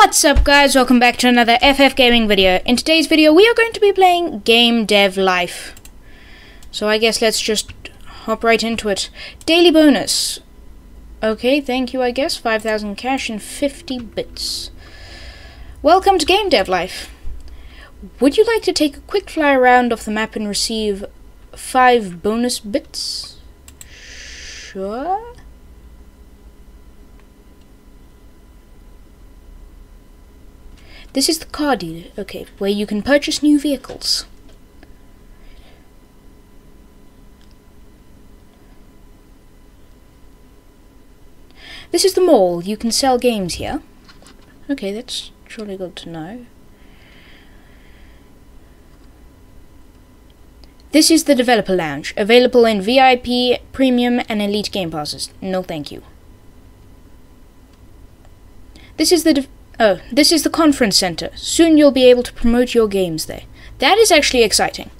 What's up guys, welcome back to another FF Gaming video. In today's video we are going to be playing Game Dev Life. So I guess let's just hop right into it. Daily bonus. Okay, thank you I guess. 5,000 cash and 50 bits. Welcome to Game Dev Life. Would you like to take a quick fly around off the map and receive 5 bonus bits? Sure. This is the car dealer, okay, where you can purchase new vehicles. This is the mall. You can sell games here. Okay, that's surely good to know. This is the developer lounge, available in VIP, premium, and elite game passes. No thank you. This is the Oh, this is the conference center. Soon you'll be able to promote your games there. That is actually exciting.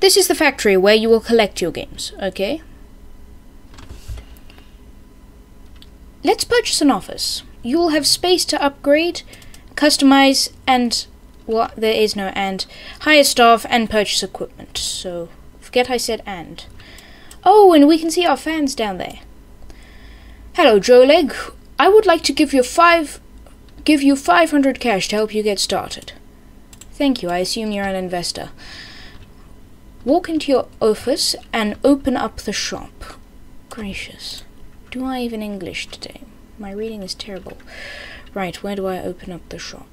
This is the factory where you will collect your games, okay? Let's purchase an office. You will have space to upgrade, customize, and well, there is no and hire staff and purchase equipment. So forget I said and. Oh, and we can see our fans down there. Hello, Joe Leg. I would like to give you five give you 500 cash to help you get started. Thank you. I assume you're an investor. Walk into your office and open up the shop. Gracious. Do I even English today? My reading is terrible. Right, where do I open up the shop?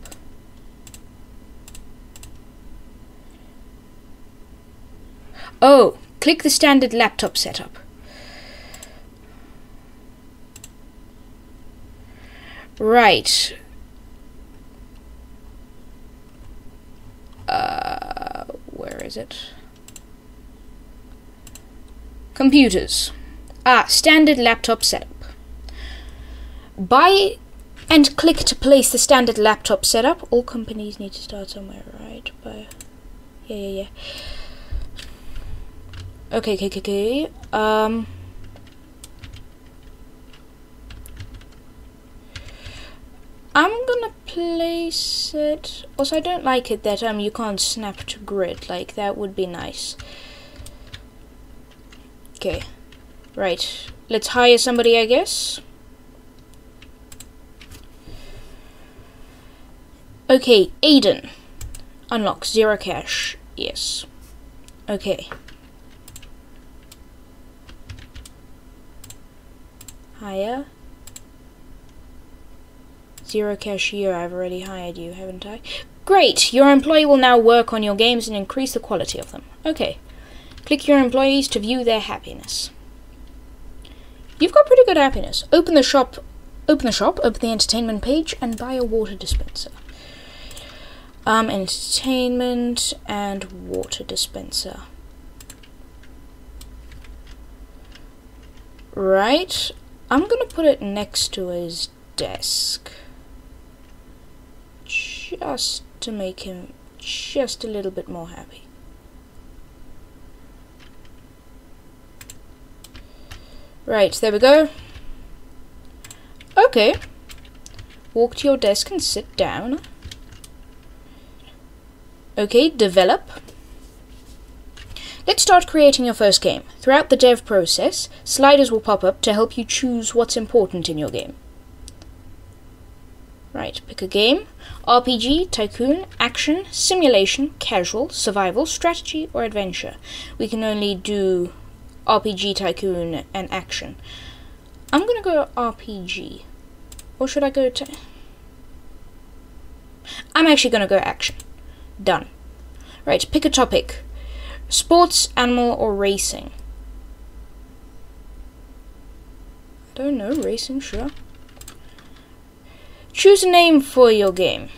Oh, click the standard laptop setup. Right. Uh, where is it? Computers. Ah, standard laptop setup. Buy and click to place the standard laptop setup. All companies need to start somewhere, right? But yeah, yeah, yeah. Okay, okay, okay, okay. Um. I'm gonna place it. Also, I don't like it that um you can't snap to grid. Like that would be nice. Okay, right. Let's hire somebody, I guess. Okay, Aiden. Unlock zero cash. Yes. Okay. Hire. Zero cashier, I've already hired you, haven't I? Great! Your employee will now work on your games and increase the quality of them. Okay. Click your employees to view their happiness. You've got pretty good happiness. Open the shop open the shop, open the entertainment page, and buy a water dispenser. Um, entertainment and water dispenser. Right. I'm gonna put it next to his desk just to make him just a little bit more happy. Right, there we go. Okay. Walk to your desk and sit down. Okay, develop. Let's start creating your first game. Throughout the dev process, sliders will pop up to help you choose what's important in your game. Right, pick a game. RPG, tycoon, action, simulation, casual, survival, strategy, or adventure. We can only do RPG, tycoon, and action. I'm gonna go RPG. Or should I go to... I'm actually gonna go action. Done. Right, pick a topic. Sports, animal, or racing. I don't know, racing, sure. Choose a name for your game.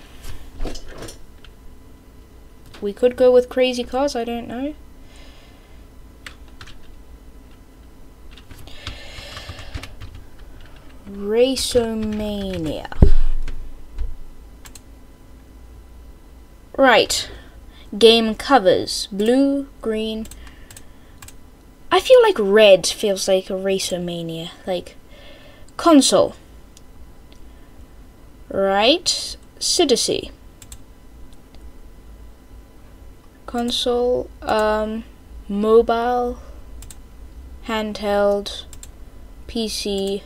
We could go with Crazy Cars, I don't know. Racomania. Right. Game covers. Blue, green. I feel like red feels like a Racomania. Like, console. Right. Citizen. Console, um, mobile, handheld, PC,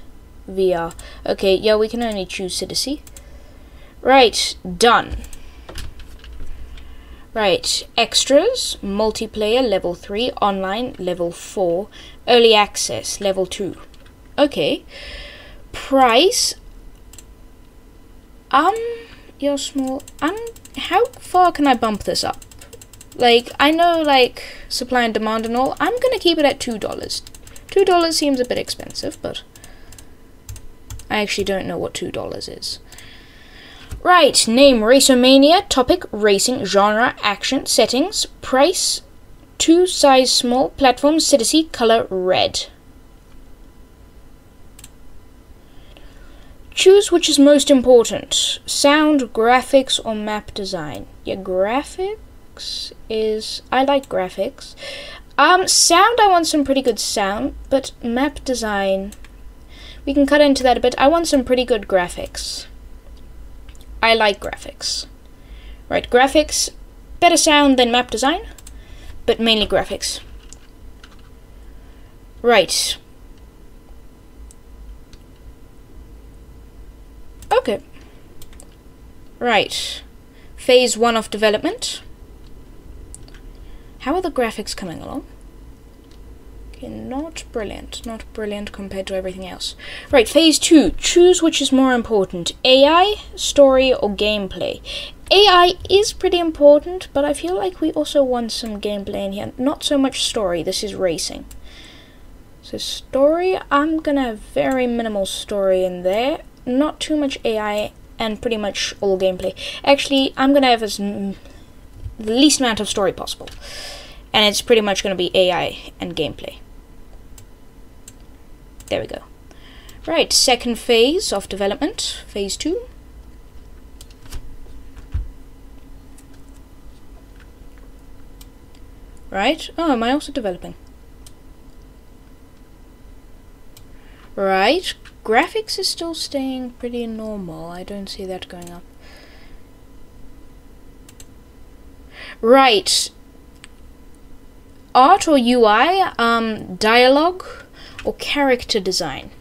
VR. Okay, yeah, we can only choose Citizen. Right, done. Right, extras, multiplayer level 3, online level 4, early access level 2. Okay. Price. Um, you're small. Um, how far can I bump this up? Like, I know, like, supply and demand and all. I'm gonna keep it at $2. $2 seems a bit expensive, but I actually don't know what $2 is. Right, name Racemania, topic racing, genre, action, settings, price, 2 size small, platform, city, color red. Choose which is most important sound, graphics, or map design. Yeah, graphics is. I like graphics. Um, sound, I want some pretty good sound, but map design. We can cut into that a bit. I want some pretty good graphics. I like graphics. Right, graphics, better sound than map design, but mainly graphics. Right. Okay. Right. Phase 1 of development. How are the graphics coming along? Okay, not brilliant. Not brilliant compared to everything else. Right, phase 2. Choose which is more important AI, story, or gameplay. AI is pretty important, but I feel like we also want some gameplay in here. Not so much story, this is racing. So story, I'm gonna have very minimal story in there not too much AI, and pretty much all gameplay. Actually, I'm gonna have as the least amount of story possible, and it's pretty much gonna be AI and gameplay. There we go. Right, second phase of development, phase two. Right, oh, am I also developing? Right, graphics is still staying pretty normal. I don't see that going up. Right. Art or UI, um, dialogue, or character design.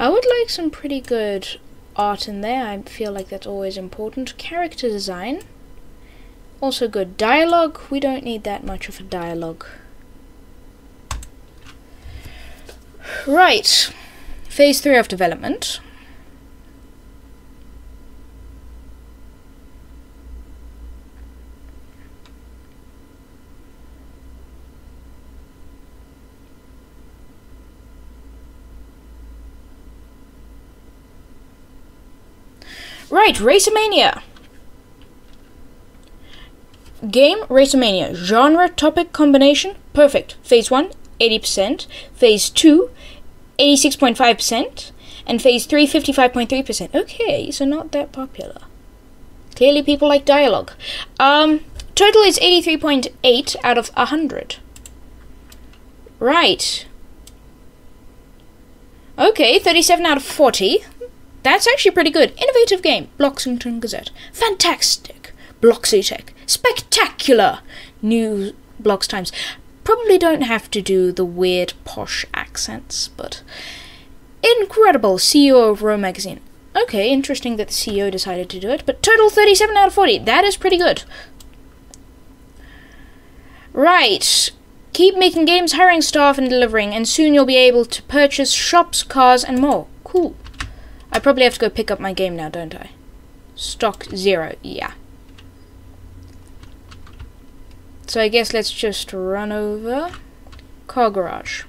I would like some pretty good art in there. I feel like that's always important. Character design, also good. Dialogue, we don't need that much of a dialogue. Right. Phase 3 of development. Right, Racemania. Game, Racemania. Genre, topic, combination, perfect. Phase 1, 80%. Phase 2, 86.5%. And phase 3, 55.3%. Okay, so not that popular. Clearly people like dialogue. Um, total is 83.8 out of 100. Right. Okay, 37 out of 40. That's actually pretty good. Innovative game. Bloxington Gazette. Fantastic. Bloxy Tech. Spectacular. New Blox Times. Probably don't have to do the weird posh accents, but incredible CEO of Row magazine. Okay, interesting that the CEO decided to do it, but total 37 out of 40. That is pretty good. Right. Keep making games, hiring staff, and delivering, and soon you'll be able to purchase shops, cars, and more. Cool. I probably have to go pick up my game now, don't I? Stock zero, yeah. So I guess let's just run over. Car garage.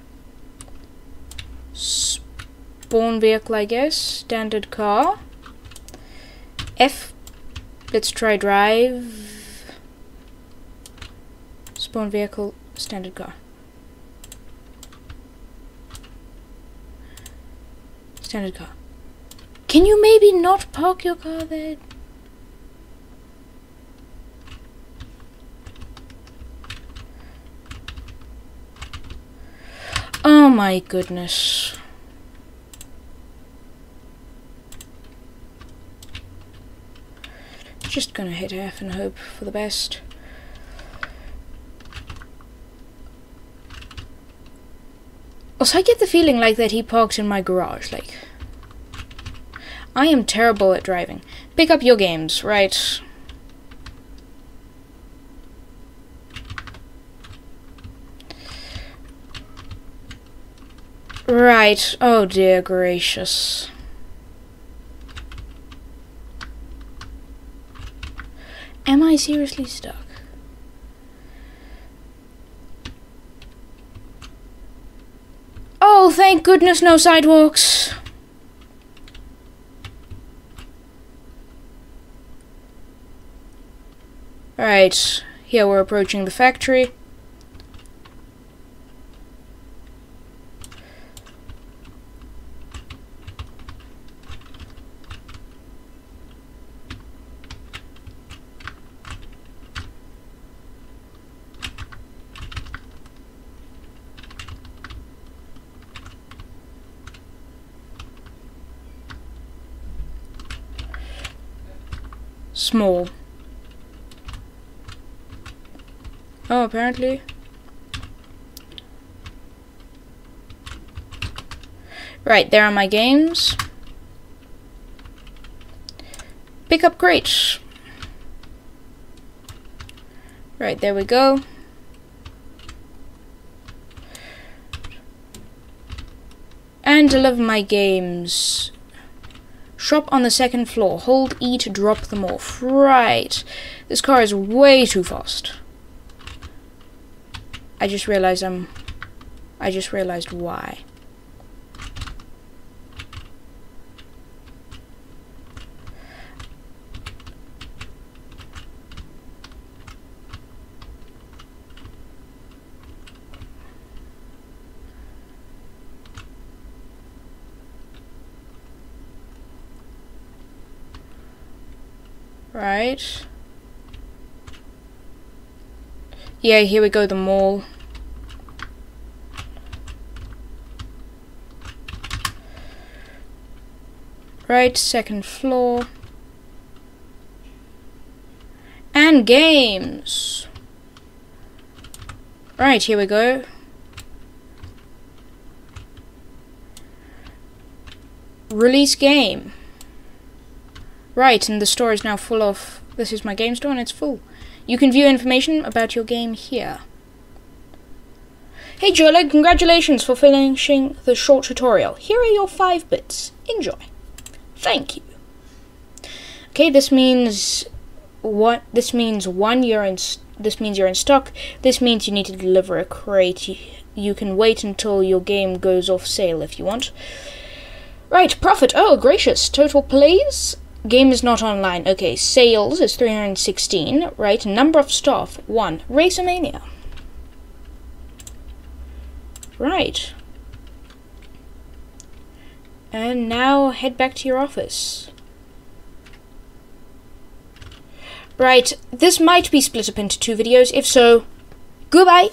Spawn vehicle, I guess. Standard car. F. Let's try drive. Spawn vehicle, standard car. Standard car. Can you maybe not park your car there? Oh my goodness. Just gonna hit F and hope for the best. Also, I get the feeling like that he parked in my garage, like... I am terrible at driving. Pick up your games, right? Right. Oh dear gracious. Am I seriously stuck? Oh, thank goodness no sidewalks. Right, here we're approaching the factory. Small. Oh, apparently. Right, there are my games. Pick up crates. Right, there we go. And deliver my games. Shop on the second floor. Hold E to drop them off. Right. This car is way too fast. I just realized I'm... I just realized why. Right. Yeah, here we go, the mall. Right, second floor. And games. Right, here we go. Release game. Right, and the store is now full of... This is my game store and it's full. You can view information about your game here. Hey Jola, congratulations for finishing the short tutorial. Here are your five bits. Enjoy. Thank you. Okay, this means what? This means one you're in. This means you're in stock. This means you need to deliver a crate. You, you can wait until your game goes off sale if you want. Right, profit. Oh, gracious. Total plays Game is not online. Okay, sales is 316, right? Number of staff, 1. Racermania. Right. And now head back to your office. Right, this might be split up into two videos. If so, goodbye.